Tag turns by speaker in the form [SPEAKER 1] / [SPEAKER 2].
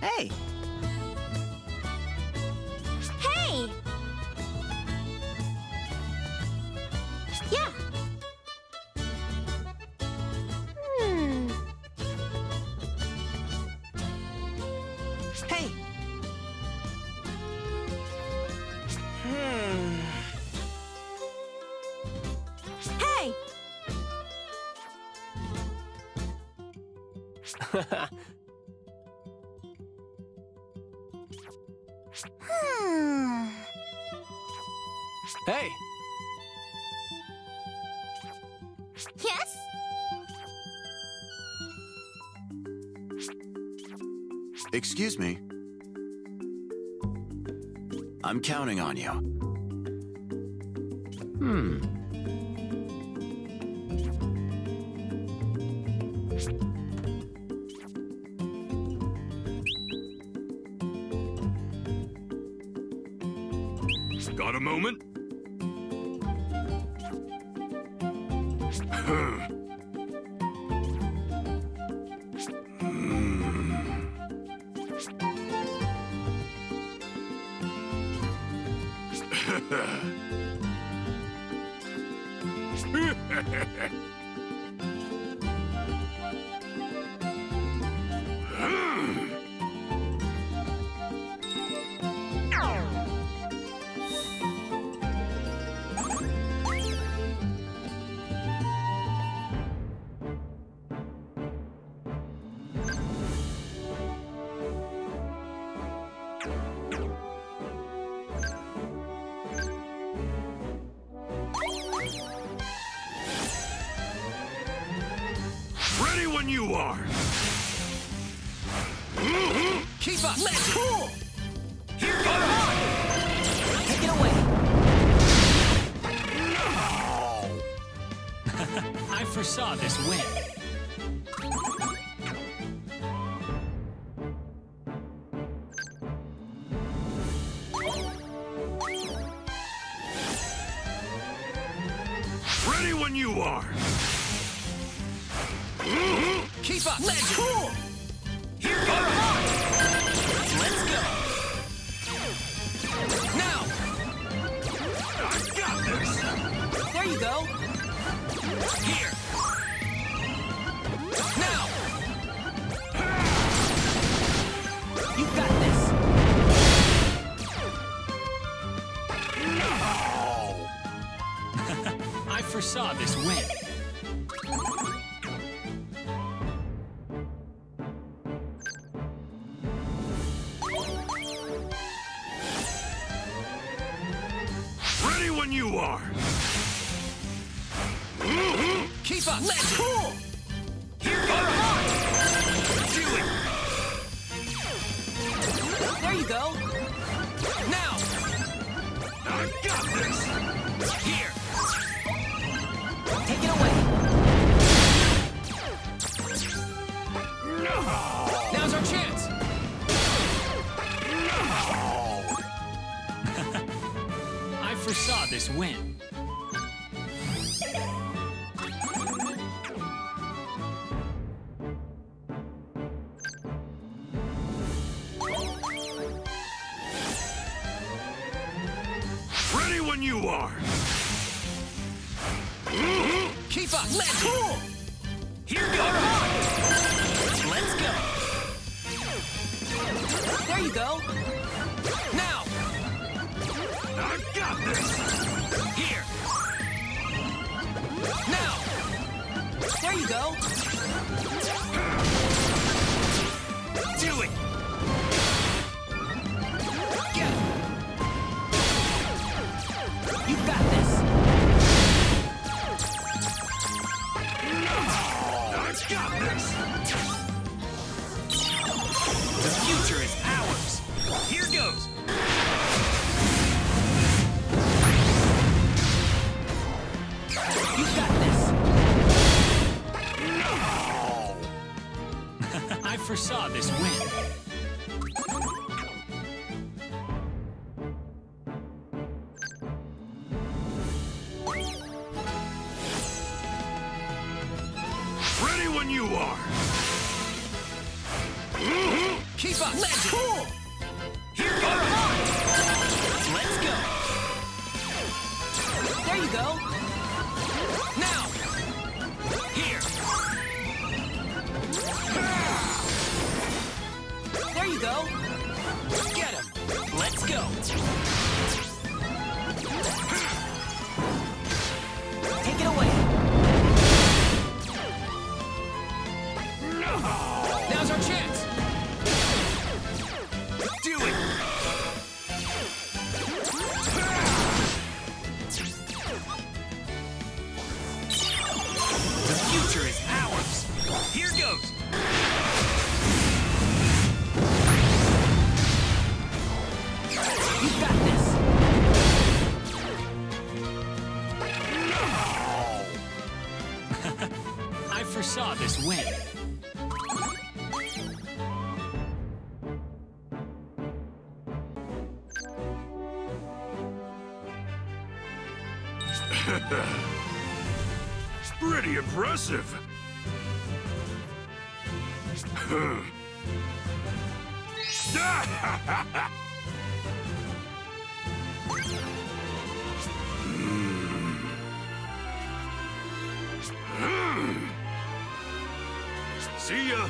[SPEAKER 1] Hey!
[SPEAKER 2] Hey! Yeah. Hmm.
[SPEAKER 1] Hey! Hmm.
[SPEAKER 2] Hey!
[SPEAKER 1] hey!
[SPEAKER 2] Yes?
[SPEAKER 3] Excuse me. I'm counting on you.
[SPEAKER 1] Hmm.
[SPEAKER 4] Got a moment? Ready when you are.
[SPEAKER 1] Keep up!
[SPEAKER 2] Let's cool!
[SPEAKER 1] Here goes!
[SPEAKER 2] Take it away.
[SPEAKER 1] I foresaw this win.
[SPEAKER 4] Ready when you are. Mm-hmm.
[SPEAKER 1] Keep up!
[SPEAKER 2] Let's cool!
[SPEAKER 1] Here goes! Let's go! Now!
[SPEAKER 4] I got this.
[SPEAKER 1] There you go! Here! Now! You got this! I foresaw this win.
[SPEAKER 4] You are.
[SPEAKER 1] Keep up!
[SPEAKER 2] Let's cool!
[SPEAKER 1] Here goes! Do it! There you go! Now!
[SPEAKER 4] I got this.
[SPEAKER 1] Here! Win.
[SPEAKER 4] Ready when you are.
[SPEAKER 1] Keep up!
[SPEAKER 2] Let's cool!
[SPEAKER 1] Here goes! Let's go! There you go! Now!
[SPEAKER 4] I got this.
[SPEAKER 1] Go! Do it! Goes. Let's go. There you go.
[SPEAKER 5] it's
[SPEAKER 4] pretty impressive. See ya!